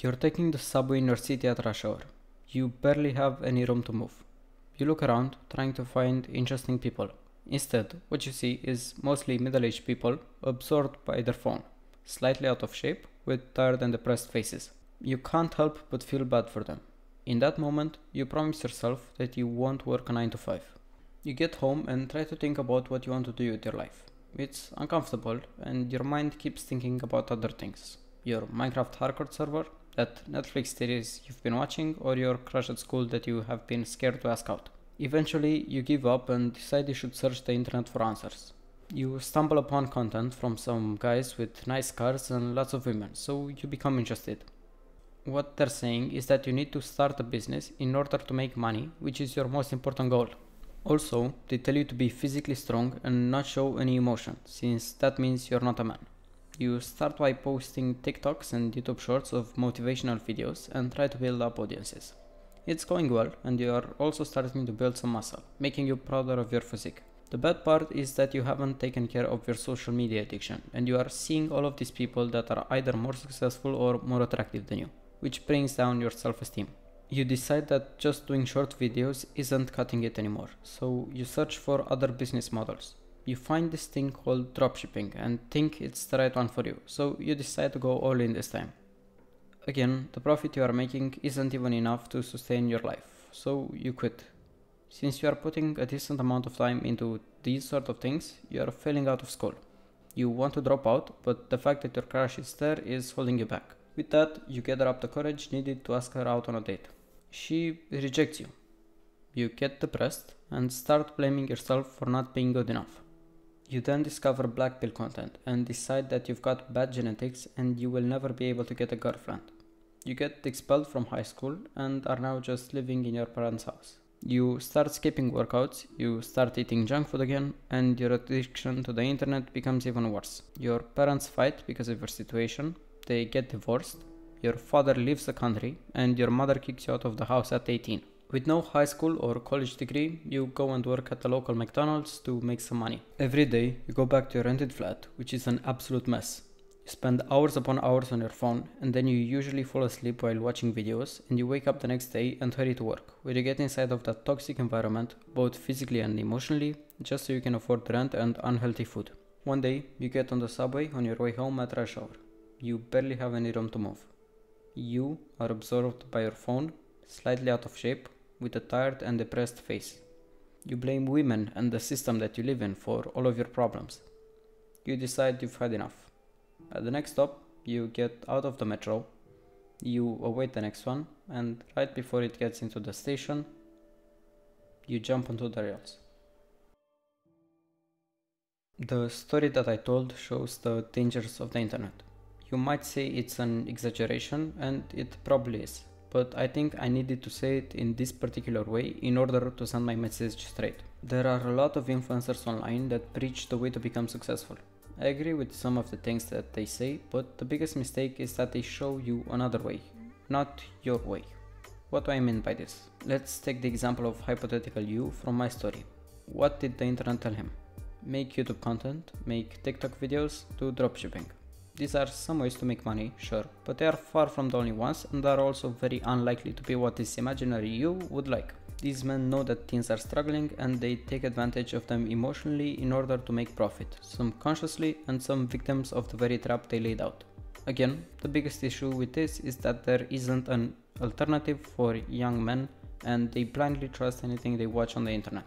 You're taking the subway in your city at rush hour. You barely have any room to move. You look around, trying to find interesting people. Instead, what you see is mostly middle aged people absorbed by their phone, slightly out of shape, with tired and depressed faces. You can't help but feel bad for them. In that moment, you promise yourself that you won't work a 9 to 5. You get home and try to think about what you want to do with your life. It's uncomfortable, and your mind keeps thinking about other things. Your Minecraft hardcore server, that Netflix series you've been watching, or your crush at school that you have been scared to ask out. Eventually, you give up and decide you should search the internet for answers. You stumble upon content from some guys with nice cars and lots of women, so you become interested. What they're saying is that you need to start a business in order to make money, which is your most important goal. Also, they tell you to be physically strong and not show any emotion, since that means you're not a man. You start by posting TikToks and YouTube shorts of motivational videos and try to build up audiences. It's going well, and you are also starting to build some muscle, making you prouder of your physique. The bad part is that you haven't taken care of your social media addiction, and you are seeing all of these people that are either more successful or more attractive than you, which brings down your self esteem you decide that just doing short videos isn't cutting it anymore, so you search for other business models. You find this thing called dropshipping and think it's the right one for you, so you decide to go all in this time. Again, the profit you are making isn't even enough to sustain your life, so you quit. Since you are putting a decent amount of time into these sort of things, you are failing out of school. You want to drop out, but the fact that your crush is there is holding you back. With that, you gather up the courage needed to ask her out on a date she rejects you. You get depressed and start blaming yourself for not being good enough. You then discover black pill content and decide that you've got bad genetics and you will never be able to get a girlfriend. You get expelled from high school and are now just living in your parents' house. You start skipping workouts, you start eating junk food again, and your addiction to the internet becomes even worse. Your parents fight because of your situation, they get divorced, your father leaves the country, and your mother kicks you out of the house at 18. With no high school or college degree, you go and work at the local McDonald's to make some money. Every day, you go back to your rented flat, which is an absolute mess. You spend hours upon hours on your phone, and then you usually fall asleep while watching videos, and you wake up the next day and hurry to work, where you get inside of that toxic environment, both physically and emotionally, just so you can afford rent and unhealthy food. One day, you get on the subway on your way home at rush hour. You barely have any room to move. You are absorbed by your phone, slightly out of shape, with a tired and depressed face. You blame women and the system that you live in for all of your problems. You decide you've had enough. At the next stop, you get out of the metro, you await the next one, and right before it gets into the station, you jump onto the rails. The story that I told shows the dangers of the internet. You might say it's an exaggeration, and it probably is, but I think I needed to say it in this particular way in order to send my message straight. There are a lot of influencers online that preach the way to become successful. I agree with some of the things that they say, but the biggest mistake is that they show you another way, not your way. What do I mean by this? Let's take the example of hypothetical you from my story. What did the internet tell him? Make YouTube content, make TikTok videos, do dropshipping. These are some ways to make money, sure, but they are far from the only ones and are also very unlikely to be what this imaginary you would like. These men know that teens are struggling and they take advantage of them emotionally in order to make profit, some consciously and some victims of the very trap they laid out. Again, the biggest issue with this is that there isn't an alternative for young men and they blindly trust anything they watch on the internet.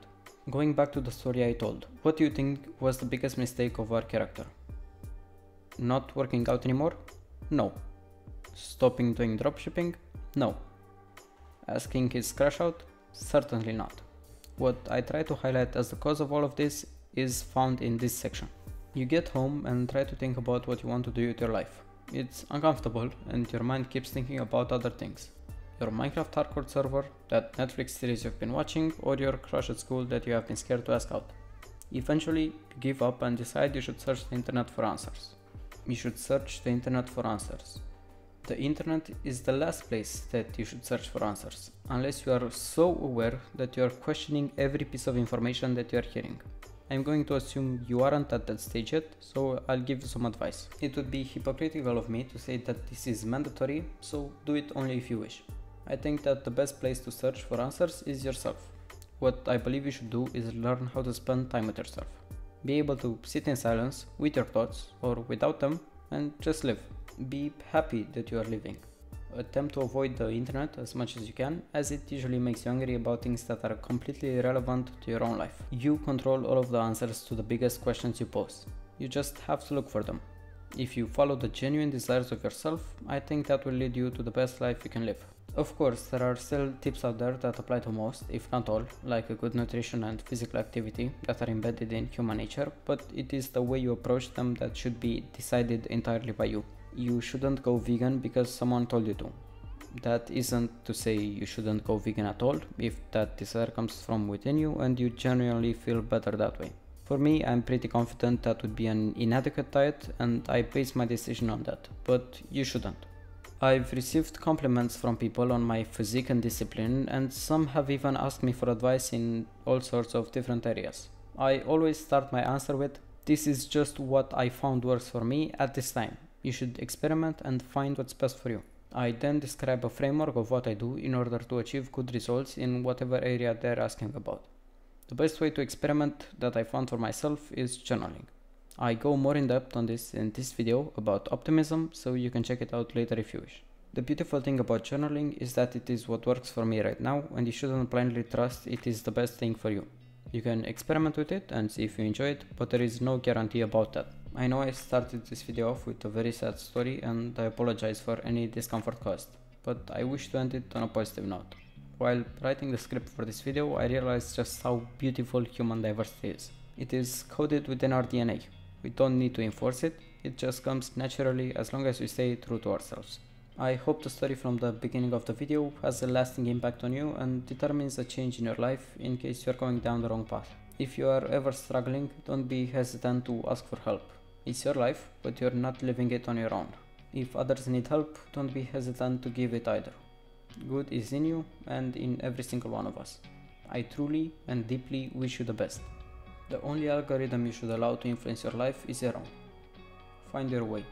Going back to the story I told, what do you think was the biggest mistake of our character? Not working out anymore? No. Stopping doing dropshipping? No. Asking his crush out? Certainly not. What I try to highlight as the cause of all of this is found in this section. You get home and try to think about what you want to do with your life. It's uncomfortable and your mind keeps thinking about other things. Your Minecraft hardcore server, that Netflix series you've been watching, or your crush at school that you have been scared to ask out. Eventually, you give up and decide you should search the internet for answers you should search the internet for answers. The internet is the last place that you should search for answers, unless you are so aware that you are questioning every piece of information that you are hearing. I'm going to assume you aren't at that stage yet, so I'll give you some advice. It would be hypocritical of me to say that this is mandatory, so do it only if you wish. I think that the best place to search for answers is yourself. What I believe you should do is learn how to spend time with yourself. Be able to sit in silence with your thoughts or without them and just live. Be happy that you are living attempt to avoid the internet as much as you can, as it usually makes you angry about things that are completely irrelevant to your own life. You control all of the answers to the biggest questions you pose. You just have to look for them. If you follow the genuine desires of yourself, I think that will lead you to the best life you can live. Of course, there are still tips out there that apply to most, if not all, like a good nutrition and physical activity that are embedded in human nature, but it is the way you approach them that should be decided entirely by you you shouldn't go vegan because someone told you to. That isn't to say you shouldn't go vegan at all if that desire comes from within you and you genuinely feel better that way. For me, I'm pretty confident that would be an inadequate diet and I base my decision on that, but you shouldn't. I've received compliments from people on my physique and discipline, and some have even asked me for advice in all sorts of different areas. I always start my answer with, This is just what I found works for me at this time. You should experiment and find what's best for you. I then describe a framework of what I do in order to achieve good results in whatever area they're asking about. The best way to experiment that I found for myself is journaling. I go more in depth on this in this video about optimism, so you can check it out later if you wish. The beautiful thing about journaling is that it is what works for me right now and you shouldn't blindly trust it is the best thing for you. You can experiment with it and see if you enjoy it, but there is no guarantee about that. I know I started this video off with a very sad story and I apologize for any discomfort caused, but I wish to end it on a positive note. While writing the script for this video, I realized just how beautiful human diversity is. It is coded within our DNA. We don't need to enforce it, it just comes naturally as long as we stay true to ourselves. I hope the story from the beginning of the video has a lasting impact on you and determines a change in your life in case you are going down the wrong path. If you are ever struggling, don't be hesitant to ask for help. It's your life, but you're not living it on your own. If others need help, don't be hesitant to give it either. Good is in you and in every single one of us. I truly and deeply wish you the best. The only algorithm you should allow to influence your life is your own. Find your way.